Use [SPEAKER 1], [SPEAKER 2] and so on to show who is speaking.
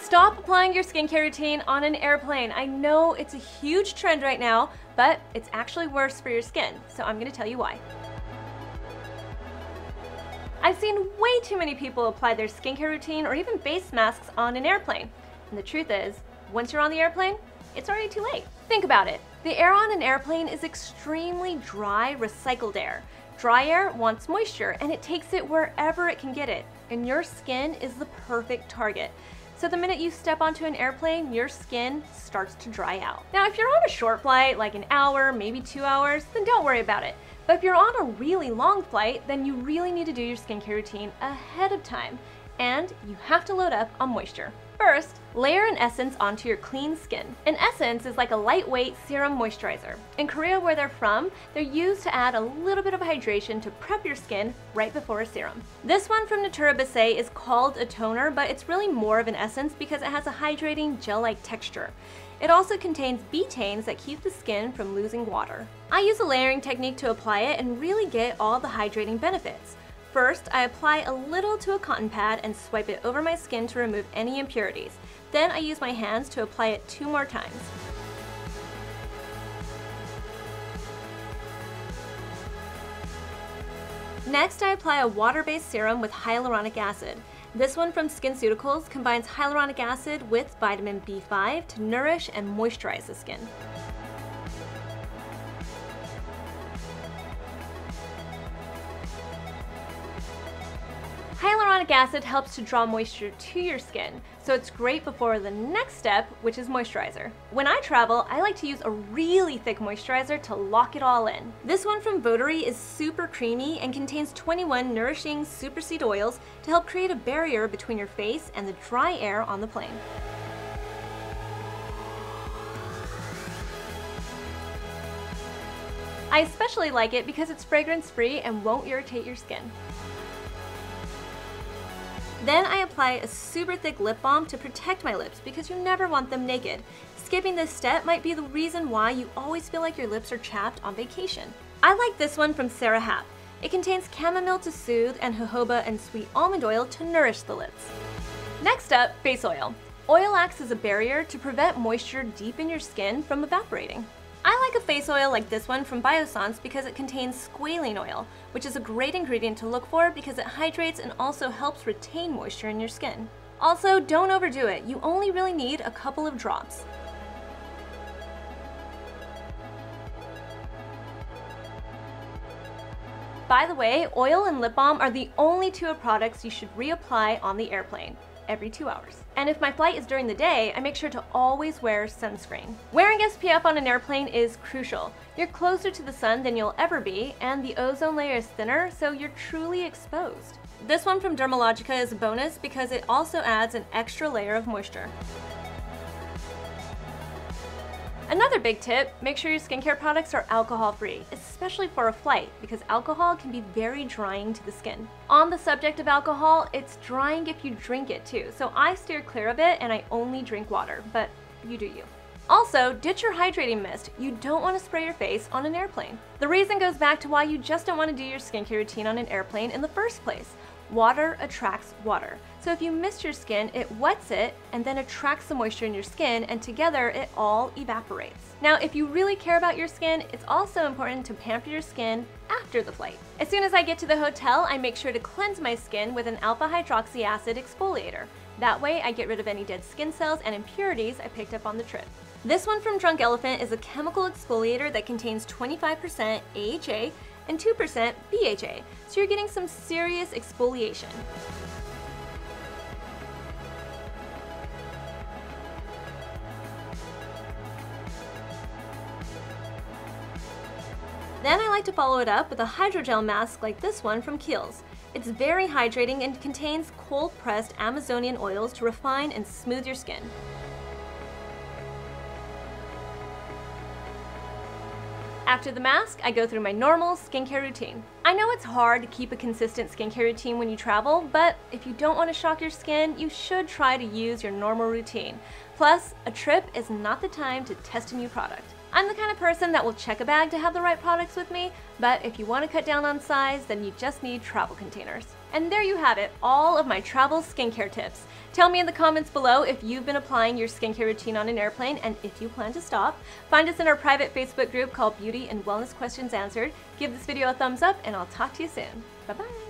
[SPEAKER 1] Stop applying your skincare routine on an airplane. I know it's a huge trend right now, but it's actually worse for your skin, so I'm gonna tell you why. I've seen way too many people apply their skincare routine or even face masks on an airplane. And the truth is, once you're on the airplane, it's already too late. Think about it. The air on an airplane is extremely dry, recycled air. Dry air wants moisture and it takes it wherever it can get it. And your skin is the perfect target. So the minute you step onto an airplane, your skin starts to dry out. Now, if you're on a short flight, like an hour, maybe two hours, then don't worry about it. But if you're on a really long flight, then you really need to do your skincare routine ahead of time. And you have to load up on moisture. First, layer an essence onto your clean skin. An essence is like a lightweight serum moisturizer. In Korea, where they're from, they're used to add a little bit of hydration to prep your skin right before a serum. This one from Natura Bissé is called a toner, but it's really more of an essence because it has a hydrating gel-like texture. It also contains betaines that keep the skin from losing water. I use a layering technique to apply it and really get all the hydrating benefits. First, I apply a little to a cotton pad and swipe it over my skin to remove any impurities. Then I use my hands to apply it two more times. Next, I apply a water-based serum with hyaluronic acid. This one from SkinCeuticals combines hyaluronic acid with vitamin B5 to nourish and moisturize the skin. Hyaluronic acid helps to draw moisture to your skin, so it's great before the next step, which is moisturizer. When I travel, I like to use a really thick moisturizer to lock it all in. This one from Votary is super creamy and contains 21 nourishing superseed oils to help create a barrier between your face and the dry air on the plane. I especially like it because it's fragrance free and won't irritate your skin. Then I apply a super thick lip balm to protect my lips because you never want them naked. Skipping this step might be the reason why you always feel like your lips are chapped on vacation. I like this one from Sara Happ. It contains chamomile to soothe and jojoba and sweet almond oil to nourish the lips. Next up, face oil. Oil acts as a barrier to prevent moisture deep in your skin from evaporating. I like a face oil like this one from Biossance because it contains squalane oil, which is a great ingredient to look for because it hydrates and also helps retain moisture in your skin. Also, don't overdo it. You only really need a couple of drops. By the way, oil and lip balm are the only two products you should reapply on the airplane every two hours. And if my flight is during the day, I make sure to always wear sunscreen. Wearing SPF on an airplane is crucial. You're closer to the sun than you'll ever be, and the ozone layer is thinner, so you're truly exposed. This one from Dermalogica is a bonus because it also adds an extra layer of moisture. Another big tip, make sure your skincare products are alcohol free, especially for a flight, because alcohol can be very drying to the skin. On the subject of alcohol, it's drying if you drink it too, so I steer clear of it and I only drink water, but you do you. Also, ditch your hydrating mist. You don't want to spray your face on an airplane. The reason goes back to why you just don't want to do your skincare routine on an airplane in the first place. Water attracts water. So if you mist your skin, it wets it and then attracts the moisture in your skin and together it all evaporates. Now, if you really care about your skin, it's also important to pamper your skin after the flight. As soon as I get to the hotel, I make sure to cleanse my skin with an alpha hydroxy acid exfoliator. That way, I get rid of any dead skin cells and impurities I picked up on the trip. This one from Drunk Elephant is a chemical exfoliator that contains 25% AHA and 2% BHA, so you're getting some serious exfoliation. Then I like to follow it up with a hydrogel mask like this one from Kiehl's. It's very hydrating and contains cold-pressed Amazonian oils to refine and smooth your skin. After the mask, I go through my normal skincare routine. I know it's hard to keep a consistent skincare routine when you travel, but if you don't want to shock your skin, you should try to use your normal routine. Plus, a trip is not the time to test a new product. I'm the kind of person that will check a bag to have the right products with me, but if you want to cut down on size, then you just need travel containers. And there you have it, all of my travel skincare tips. Tell me in the comments below if you've been applying your skincare routine on an airplane and if you plan to stop. Find us in our private Facebook group called Beauty and Wellness Questions Answered. Give this video a thumbs up and I'll talk to you soon. Bye bye.